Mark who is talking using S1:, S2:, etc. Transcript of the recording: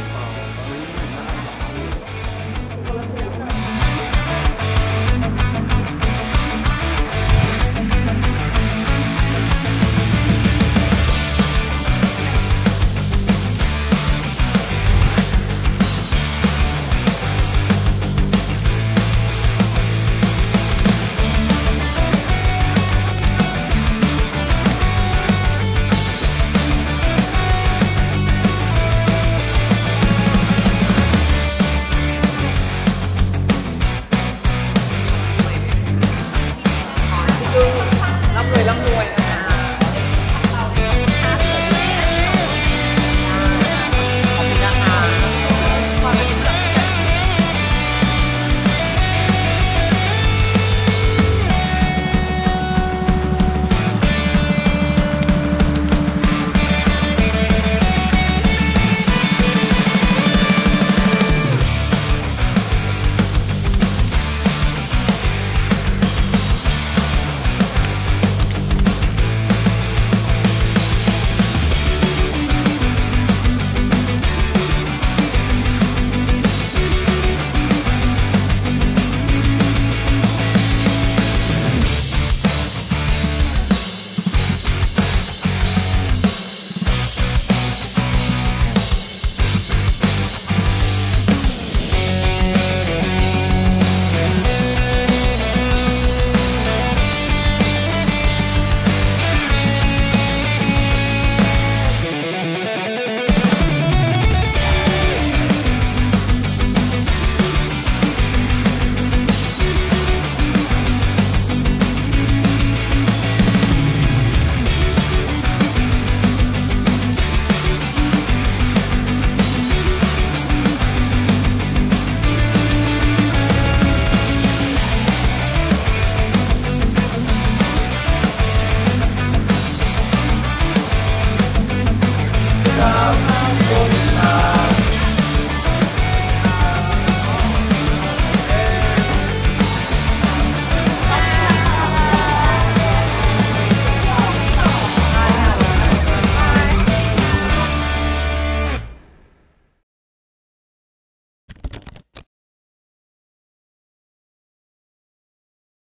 S1: Oh.